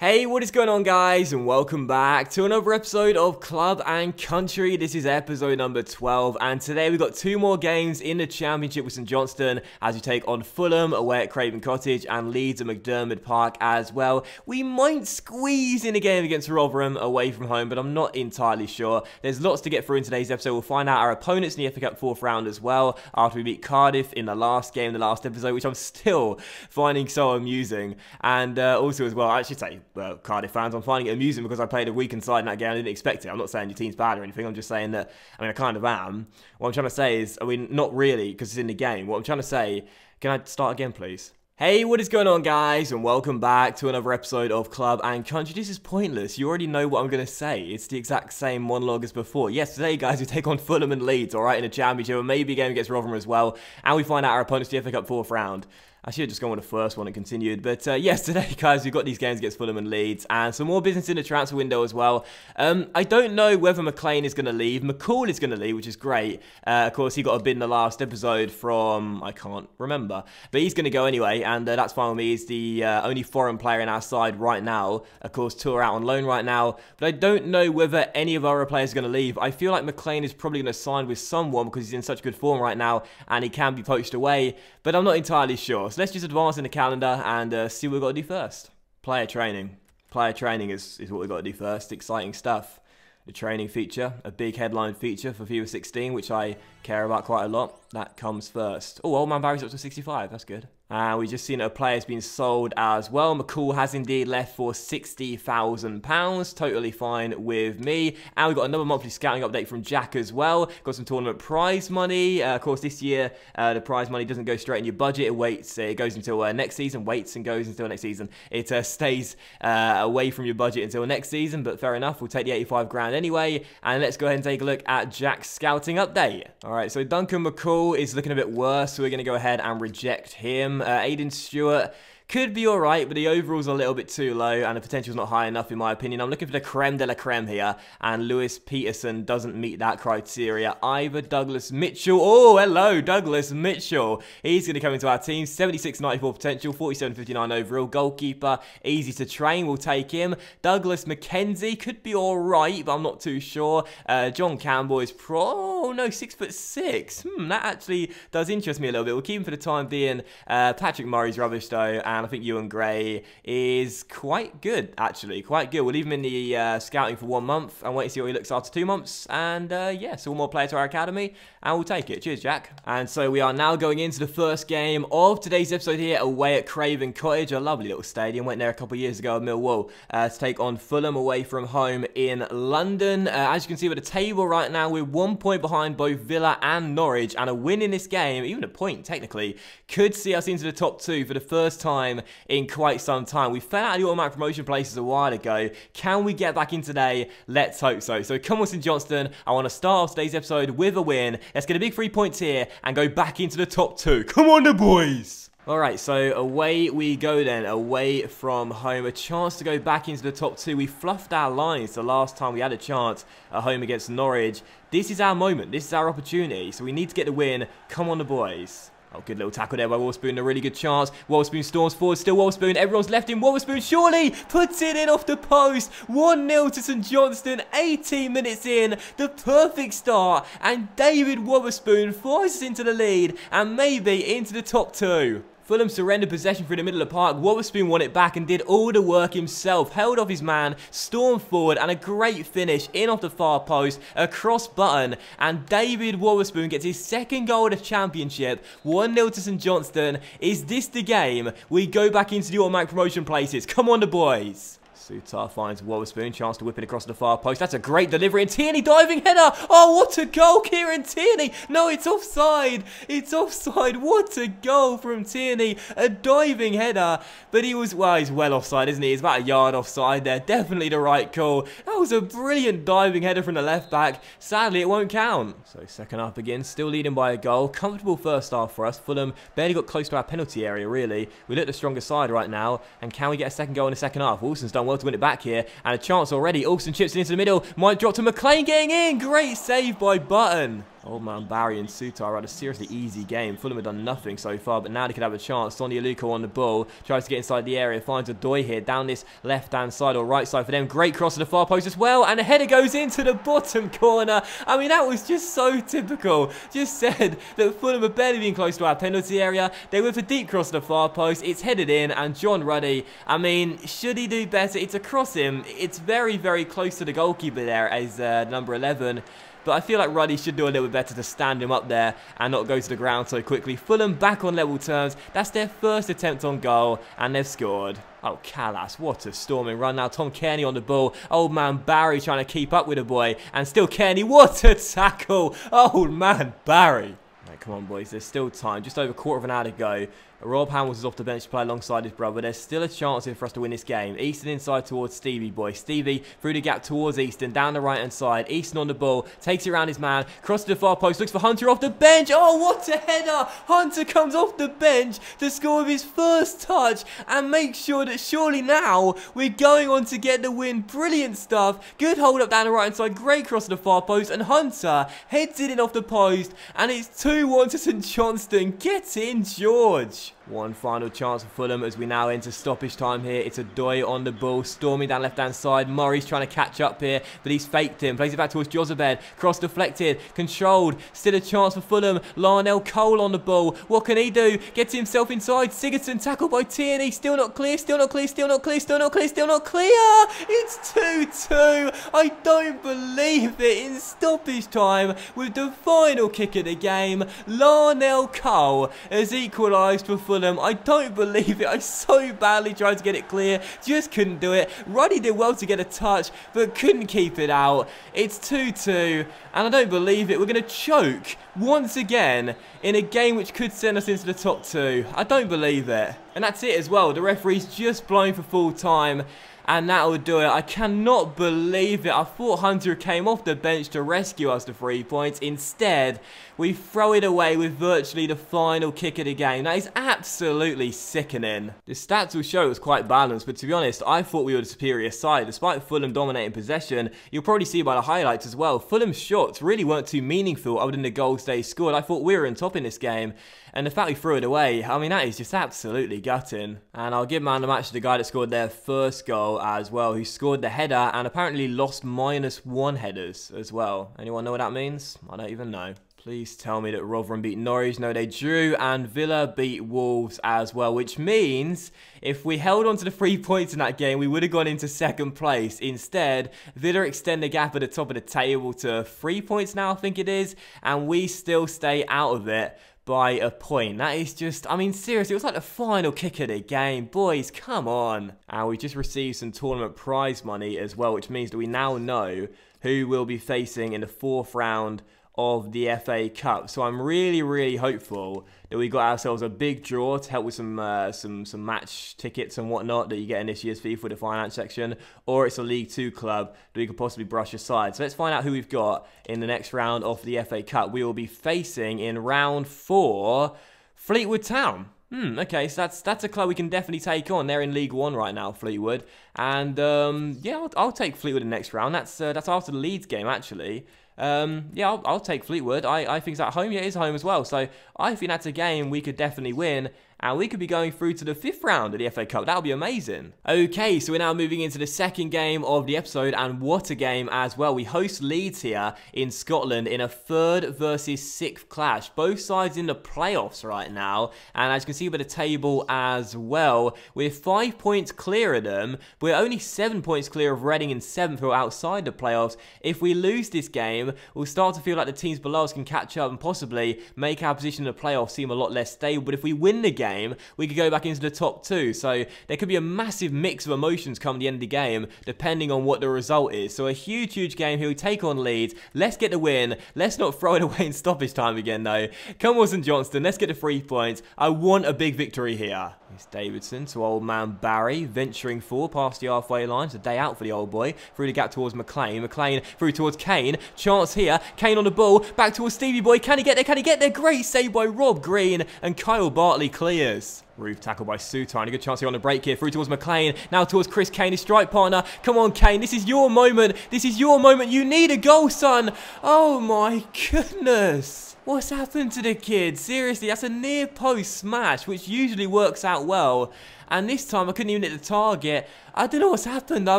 Hey, what is going on guys and welcome back to another episode of Club and Country. This is episode number 12 and today we've got two more games in the championship with St Johnstone as we take on Fulham away at Craven Cottage and Leeds at McDiarmid Park as well. We might squeeze in a game against Rotherham away from home but I'm not entirely sure. There's lots to get through in today's episode. We'll find out our opponents in the FA Cup fourth round as well after we beat Cardiff in the last game, the last episode which I'm still finding so amusing and uh, also as well I should say uh, Cardiff fans. I'm finding it amusing because I played a weakened side in that game. I didn't expect it. I'm not saying your team's bad or anything. I'm just saying that, I mean, I kind of am. What I'm trying to say is, I mean, not really because it's in the game. What I'm trying to say, can I start again, please? Hey, what is going on guys and welcome back to another episode of Club and Country. This is pointless, you already know what I'm going to say. It's the exact same monologue as before. Yes, today guys we take on Fulham and Leeds, alright, in a championship maybe a game against Rotherham as well. And we find out our opponents the FA Cup fourth round. I should have just gone with the first one and continued. But uh, yes, today, guys, we've got these games against Fulham and Leeds and some more business in the transfer window as well. Um, I don't know whether McLean is going to leave. McCall is going to leave, which is great. Uh, of course, he got a bid in the last episode from, I can't remember. But he's going to go anyway, and uh, that's fine with me. He's the uh, only foreign player in our side right now. Of course, Tour out on loan right now. But I don't know whether any of our players are going to leave. I feel like McLean is probably going to sign with someone because he's in such good form right now and he can be poached away. But I'm not entirely sure. So let's just advance in the calendar and uh, see what we've got to do first. Player training. Player training is, is what we've got to do first. Exciting stuff. The training feature, a big headline feature for FIFA 16, which I care about quite a lot. That comes first. Oh, old man Barry's up to 65. That's good. And we've just seen a player's been sold as well. McCall has indeed left for £60,000. Totally fine with me. And we've got another monthly scouting update from Jack as well. Got some tournament prize money. Uh, of course, this year, uh, the prize money doesn't go straight in your budget. It waits. It goes until uh, next season, waits and goes until next season. It uh, stays uh, away from your budget until next season, but fair enough. We'll take the 85 grand anyway. And let's go ahead and take a look at Jack's scouting update. All right, so Duncan McCall is looking a bit worse, so we're going to go ahead and reject him. Uh, Aiden Stewart could be alright, but the overall's a little bit too low and the potential's not high enough in my opinion. I'm looking for the creme de la creme here, and Lewis Peterson doesn't meet that criteria either. Douglas Mitchell, oh, hello, Douglas Mitchell. He's going to come into our team. 76.94 potential, 47.59 overall. Goalkeeper, easy to train, we'll take him. Douglas McKenzie could be alright, but I'm not too sure. Uh, John Campbell is pro, oh no, 6 foot 6. Hmm, that actually does interest me a little bit. We'll keep him for the time being. Uh, Patrick Murray's rubbish though, and I think Euan Gray is quite good, actually. Quite good. We'll leave him in the uh, scouting for one month and wait to see what he looks after two months. And uh, yeah, so one more player to our academy, and we'll take it. Cheers, Jack. And so we are now going into the first game of today's episode here away at Craven Cottage, a lovely little stadium. Went there a couple of years ago at Millwall uh, to take on Fulham away from home in London. Uh, as you can see with the table right now, we're one point behind both Villa and Norwich, and a win in this game, even a point technically, could see us into the top two for the first time time in quite some time. We fell out of the automatic promotion places a while ago. Can we get back in today? Let's hope so. So come on, St Johnstone. I want to start off today's episode with a win. Let's get a big three points here and go back into the top two. Come on, the boys. Alright, so away we go then, away from home. A chance to go back into the top two. We fluffed our lines the last time we had a chance at home against Norwich. This is our moment. This is our opportunity. So we need to get the win. Come on, the boys. Oh, good little tackle there by Wotherspoon. A really good chance. Wotherspoon storms forward. Still Wotherspoon. Everyone's left in. Wotherspoon surely puts it in off the post. 1-0 to St Johnstone. 18 minutes in. The perfect start. And David Wotherspoon forces us into the lead. And maybe into the top two. Fulham surrendered possession through the middle of the park. Wotherspoon won it back and did all the work himself. Held off his man, stormed forward, and a great finish in off the far post, across Button, and David Wotherspoon gets his second goal of the championship. 1-0 to St Johnstone. Is this the game? We go back into the automatic promotion places. Come on, the boys. Souttar finds Wotherspoon, chance to whip it across the far post. That's a great delivery, and Tierney diving header. Oh, what a goal, Kieran Tierney. No, it's offside. It's offside. What a goal from Tierney. A diving header, but he was, well, he's well offside, isn't he? He's about a yard offside there. Definitely the right call. That was a brilliant diving header from the left back. Sadly, it won't count. So second half again, still leading by a goal. Comfortable first half for us. Fulham barely got close to our penalty area, really. We look the stronger side right now, and can we get a second goal in the second half? Wilson's done well to win it back here. And a chance already. Olsen chips it into the middle. Might drop to McLean getting in. Great save by Button. Old man Barry and Souttar had a seriously easy game. Fulham had done nothing so far, but now they could have a chance. Sone Aluko on the ball, tries to get inside the area, finds Ayité here, down this left-hand side or right side for them. Great cross to the far post as well, and the header goes into the bottom corner. I mean, that was just so typical. Just said that Fulham are barely been close to our penalty area. They went for deep cross to the far post. It's headed in, and John Ruddy, I mean, should he do better? It's across him. It's very, very close to the goalkeeper there as uh, number 11. But I feel like Ruddy should do a little bit better to stand him up there and not go to the ground so quickly. Fulham back on level terms. That's their first attempt on goal and they've scored. Oh, Kalas, what a storming run. Now Tom Cairney on the ball. Old man Barry trying to keep up with the boy. And still Cairney, what a tackle. Old man Barry. Right, come on, boys. There's still time. Just over a quarter of an hour to go. Rob Hamills is off the bench to play alongside his brother. There's still a chance here for us to win this game. Easton inside towards Stevie boy. Stevie through the gap towards Easton, down the right hand side. Easton on the ball, takes it around his man, crosses to the far post, looks for Hunter off the bench. Oh, what a header! Hunter comes off the bench to score with his first touch and make sure that surely now we're going on to get the win. Brilliant stuff. Good hold up down the right hand side, great cross to the far post, and Hunter heads it in off the post, and it's 2 1 to St Johnstone. Get in, George. увидимся. One final chance for Fulham as we now enter stoppage time here. It's Ayité on the ball, storming down left-hand side. Murray's trying to catch up here, but he's faked him. Plays it back towards Jozabed. Cross deflected, controlled. Still a chance for Fulham. Larnell Cole on the ball. What can he do? Gets himself inside. Sigurdsson tackled by Tierney. Still not clear, still not clear, still not clear, still not clear, still not clear. It's 2-2. I don't believe it. In stoppage time, with the final kick of the game, Larnell Cole has equalised for Fulham Fulham. I don't believe it. I so badly tried to get it clear. Just couldn't do it. Ruddy did well to get a touch, but couldn't keep it out. It's 2-2, and I don't believe it. We're going to choke once again in a game which could send us into the top two. I don't believe it. And that's it as well. The referee's just blown for full time and that will do it. I cannot believe it. I thought Hunter came off the bench to rescue us to three points. Instead, we throw it away with virtually the final kick of the game. That is absolutely sickening. The stats will show it was quite balanced, but to be honest, I thought we were the superior side. Despite Fulham dominating possession, you'll probably see by the highlights as well, Fulham's shots really weren't too meaningful other than the goals they scored. I thought we were in top in this game, and the fact we threw it away, I mean, that is just absolutely gutting. And I'll give man the match to the guy that scored their first goal as well, who scored the header and apparently lost minus one headers as well. Anyone know what that means? I don't even know. Please tell me that Rotherham beat Norwich. No, they drew, and Villa beat Wolves as well, which means if we held on to the three points in that game, we would have gone into second place. Instead, Villa extend the gap at the top of the table to three points now, I think it is, and we still stay out of it by a point. That is just, I mean, seriously, it was like the final kick of the game. Boys, come on. And we just received some tournament prize money as well, which means that we now know who we'll be facing in the fourth round of the FA Cup. So I'm really, really hopeful that we got ourselves a big draw to help with some uh, some some match tickets and whatnot that you get in this year's FIFA the finance section, or it's a League Two club that we could possibly brush aside. So let's find out who we've got in the next round of the FA Cup. We will be facing in round four Fleetwood Town. Hmm, okay, so that's that's a club we can definitely take on. They're in League One right now, Fleetwood, and um, yeah, I'll, I'll, take Fleetwood in the next round. That's uh, that's after the Leeds game actually. Um, yeah, I'll, I'll, take Fleetwood. I, I think it's at home. Yeah, it is home as well. So I think that's a game we could definitely win and we could be going through to the fifth round of the FA Cup. That would be amazing. Okay, so we're now moving into the second game of the episode, and what a game as well. We host Leeds here in Scotland in a third versus sixth clash. Both sides in the playoffs right now, and as you can see by the table as well, we're five points clear of them. We're only seven points clear of Reading in seventh, who are outside the playoffs. If we lose this game, we'll start to feel like the teams below us can catch up and possibly make our position in the playoffs seem a lot less stable. But if we win the game, game, we could go back into the top two. So there could be a massive mix of emotions come the end of the game, depending on what the result is. So a huge, huge game here. We take on Leeds. Let's get the win. Let's not throw it away in stoppage time again, though. Come on, St Johnstone. Let's get the three points. I want a big victory here. It's Davidson to old man Barry, venturing forward past the halfway line. It's a day out for the old boy. Through the gap towards McLean. McLean through towards Kane. Chance here. Kane on the ball. Back towards Stevie Boy. Can he get there? Can he get there? Great save by Rob Green. And Kyle Bartley clears. Roof tackle by Souttar. a good chance here on the break here. Through towards McLean. Now towards Chris Kane, his strike partner. Come on, Kane. This is your moment. This is your moment. You need a goal, son. Oh, my goodness. What's happened to the kid? Seriously, that's a near post smash, which usually works out well. And this time I couldn't even hit the target. I don't know what's happened. I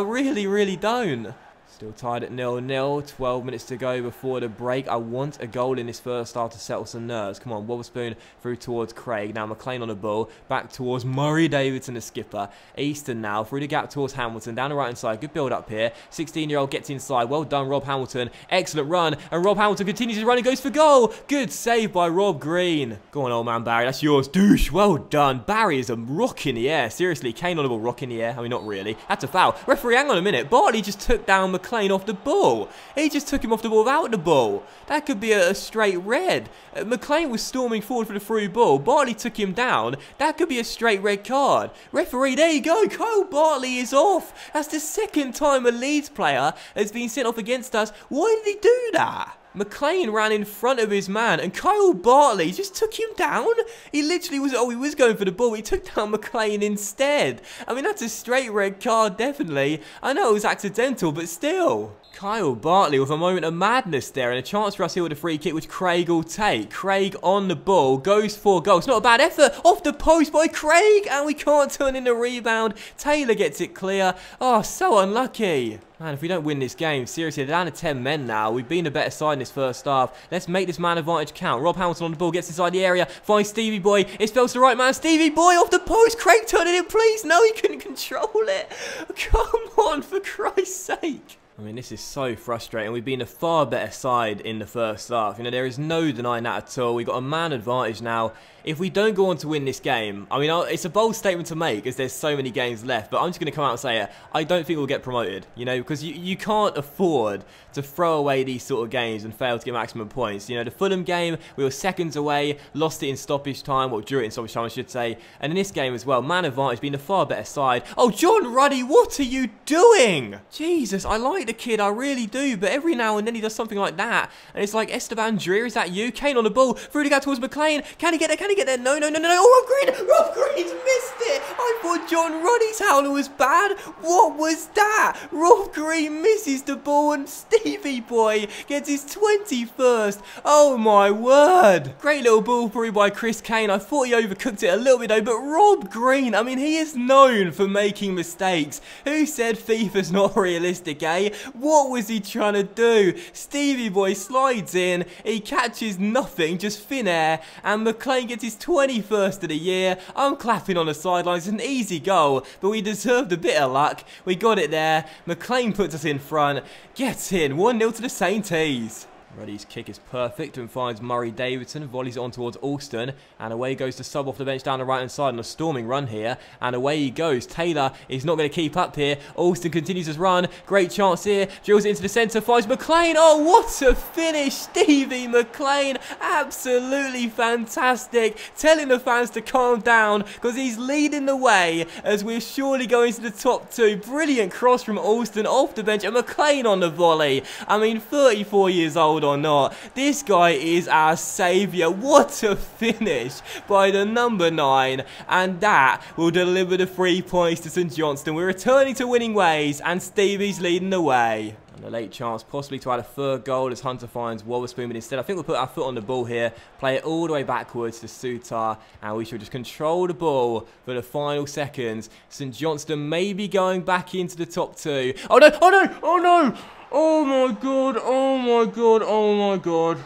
really, really don't. Still tied at nil-nil. 12 minutes to go before the break. I want a goal in this first half to settle some nerves. Come on, Wotherspoon through towards Craig. Now McLean on the ball. Back towards Murray Davidson, the skipper. Easton now through the gap towards Hamilton. Down the right hand side. Good build up here. 16-year-old gets inside. Well done, Rob Hamilton. Excellent run. And Rob Hamilton continues to run and goes for goal. Good save by Rob Green. Go on, old man Barry. That's yours. Douche. Well done. Barry is a rock in the air. Seriously, Kane on the ball. Rock in the air. I mean, not really. That's a foul. Referee, hang on a minute. Bartley just took down McLean McLean off the ball. He just took him off the ball without the ball. That could be a, a straight red. Uh, McLean was storming forward for the through ball. Bartley took him down. That could be a straight red card. Referee, there you go. Kyle Bartley is off. That's the second time a Leeds player has been sent off against us. Why did he do that? McLean ran in front of his man and Kyle Bartley just took him down. He literally was, oh, he was going for the ball. He took down McLean instead. I mean, that's a straight red card, definitely. I know it was accidental, but still. Kyle Bartley with a moment of madness there and a chance for us here with a free kick which Craig will take. Craig on the ball, goes for goal. It's not a bad effort off the post by Craig and we can't turn in the rebound. Taylor gets it clear. Oh, so unlucky. Man, if we don't win this game, seriously, they're down to 10 men now. We've been a better side in this first half. Let's make this man advantage count. Rob Hamilton on the ball, gets inside the area, finds Stevie Boy. It spells the right man. Stevie Boy off the post. Craig turn it in, please. No, he couldn't control it. Come on, for Christ's sake. I mean, this is so frustrating. We've been a far better side in the first half. You know, there is no denying that at all. We've got a man advantage now if we don't go on to win this game, I mean, it's a bold statement to make as there's so many games left, but I'm just going to come out and say it. I don't think we'll get promoted, you know, because you, you can't afford to throw away these sort of games and fail to get maximum points. You know, the Fulham game, we were seconds away, lost it in stoppage time, or drew it in stoppage time, I should say. And in this game as well, man advantage being a far better side. Oh, John Ruddy, what are you doing? Jesus, I like the kid, I really do, but every now and then he does something like that, and it's like, Esteban Dreer, is that you? Kane on the ball, through the gap towards McLean. Can he get there? Can he get there? No, no, no, no, no. Oh, Rob Green! Rob Green's missed it! I thought John Ruddy's howler was bad. What was that? Rob Green misses the ball and Stevie Boy gets his 21st. Oh, my word. Great little ball through by Chris Kane. I thought he overcooked it a little bit, though, but Rob Green, I mean, he is known for making mistakes. Who said FIFA's not realistic, eh? What was he trying to do? Stevie Boy slides in, he catches nothing, just thin air, and McLean gets his 21st of the year. I'm clapping on the sidelines. An easy goal, but we deserved a bit of luck. We got it there. McLean puts us in front. Gets in. 1-0 to the Sainties. Ruddy's kick is perfect and finds Murray Davidson, volleys on towards Alston, and away goes to sub off the bench down the right hand side on a storming run here, and away he goes. Taylor is not going to keep up here. Alston continues his run, great chance here, drills it into the centre, finds McLean. Oh, what a finish! Stevie McLean, absolutely fantastic. Telling the fans to calm down because he's leading the way as we're surely going to the top two. Brilliant cross from Alston off the bench, and McLean on the volley. I mean, 34 years old or not. This guy is our saviour. What a finish by the number 9. And that will deliver the three points to St Johnstone. We're returning to winning ways and Stevie's leading the way. And a late chance possibly to add a third goal as Hunter finds Wotherspoon, but instead I think we'll put our foot on the ball here, play it all the way backwards to Souttar, and we shall just control the ball for the final seconds. St Johnstone may be going back into the top two. Oh no, oh no, oh no! Oh my god, oh my god, oh my god.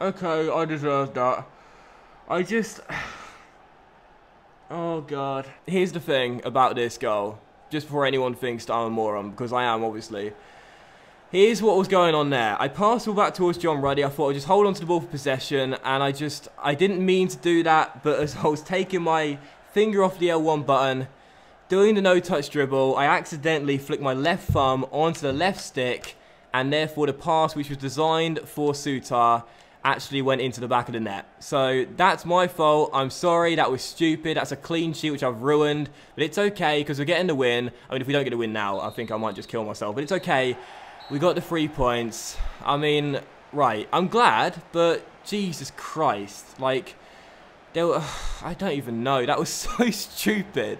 Okay, I deserve that. I just... Oh god. Here's the thing about this goal. Just before anyone thinks I'm a moron, because I am, obviously. Here's what was going on there. I passed all back towards John Ruddy. I thought I'd just hold on to the ball for possession, and I just... I didn't mean to do that, but as I was taking my finger off the L1 button, Doing the no-touch dribble, I accidentally flicked my left thumb onto the left stick, and therefore the pass, which was designed for Souttar, actually went into the back of the net. So that's my fault. I'm sorry. That was stupid. That's a clean sheet, which I've ruined. But it's okay because we're getting the win. I mean, if we don't get a win now, I think I might just kill myself. But it's okay. We got the three points. I mean, right. I'm glad, but Jesus Christ. Like, there were, I don't even know. That was so stupid.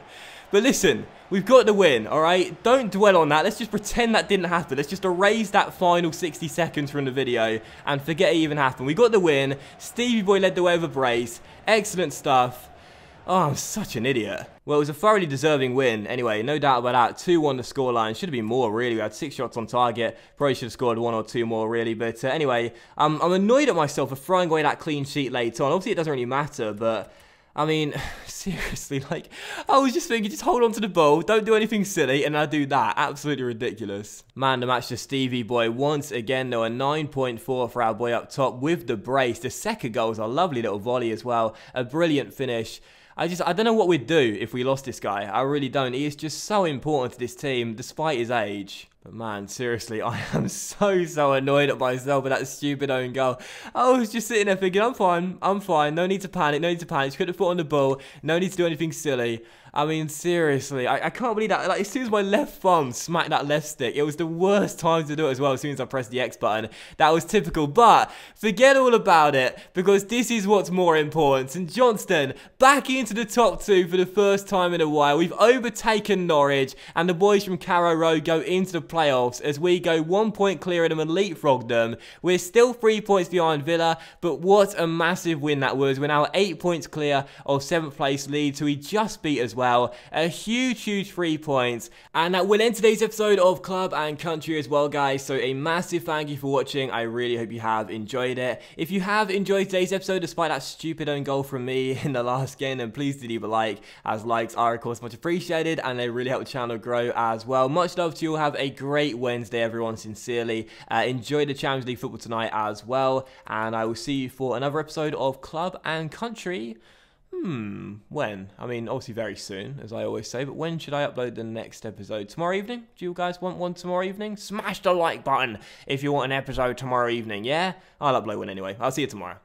But listen, we've got the win, all right? Don't dwell on that. Let's just pretend that didn't happen. Let's just erase that final 60 seconds from the video and forget it even happened. We got the win. Stevie Boy led the way with a brace. Excellent stuff. Oh, I'm such an idiot. Well, it was a thoroughly deserving win. Anyway, no doubt about that. 2-1 the scoreline. Should have been more, really. We had six shots on target. Probably should have scored one or two more, really. But uh, anyway, um, I'm annoyed at myself for throwing away that clean sheet late on. Obviously, it doesn't really matter, but... I mean, seriously, like, I was just thinking, just hold on to the ball, don't do anything silly, and I do that. Absolutely ridiculous. Man, the match to Stevie Boy once again, though, a 9.4 for our boy up top with the brace. The second goal was a lovely little volley as well. A brilliant finish. I just, I don't know what we'd do if we lost this guy. I really don't. He is just so important to this team, despite his age. But man, seriously, I am so, so annoyed at myself with that stupid own goal. I was just sitting there thinking, I'm fine, I'm fine, no need to panic, no need to panic. Just put the foot on the ball, no need to do anything silly. I mean, seriously, I, I can't believe that. Like, as soon as my left thumb smacked that left stick, it was the worst time to do it as well, as soon as I pressed the X button. That was typical. But forget all about it, because this is what's more important. St Johnstone, back into the top two for the first time in a while. We've overtaken Norwich, and the boys from Carrow Road go into the playoffs as we go one point clear of them and leapfrog them. We're still three points behind Villa, but what a massive win that was. We're now eight points clear of seventh place lead, so we just beat as well. A huge, huge three points. And that will end today's episode of Club and Country as well, guys. So a massive thank you for watching. I really hope you have enjoyed it. If you have enjoyed today's episode, despite that stupid own goal from me in the last game, then please do leave a like, as likes are, of course, much appreciated, and they really help the channel grow as well. Much love to you all. Have a great Wednesday, everyone, sincerely. Uh, enjoy the Champions League football tonight as well, and I will see you for another episode of Club and Country. Hmm, when? I mean, obviously very soon, as I always say, but when should I upload the next episode? Tomorrow evening? Do you guys want one tomorrow evening? Smash the like button if you want an episode tomorrow evening, yeah? I'll upload one anyway. I'll see you tomorrow.